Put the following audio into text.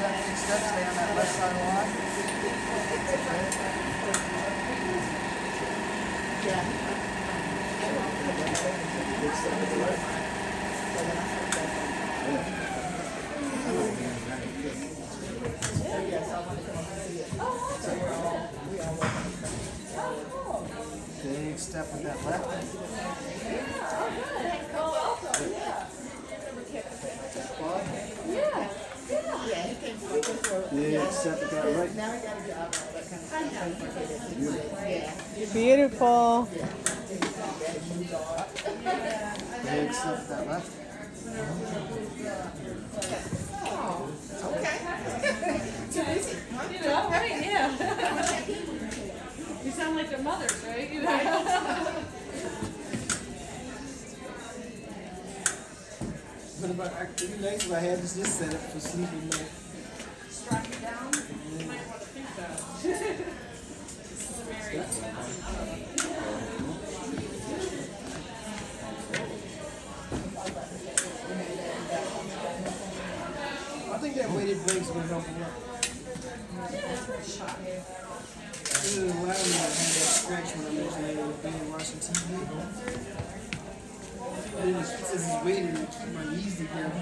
step, big step, stay on that left side line. Big step with that left. Step with that right. Beautiful. Big step with that left. You know, right? Yeah. you sound like their mothers, right? You know? What about, I- it'd be nice if I had this, this set up for sleeping night. Think that weighted brace would help a lot. Is allowing me to have that stretch when I'm actually able to be watching TV. And then since it's weighted, it keep my knees together.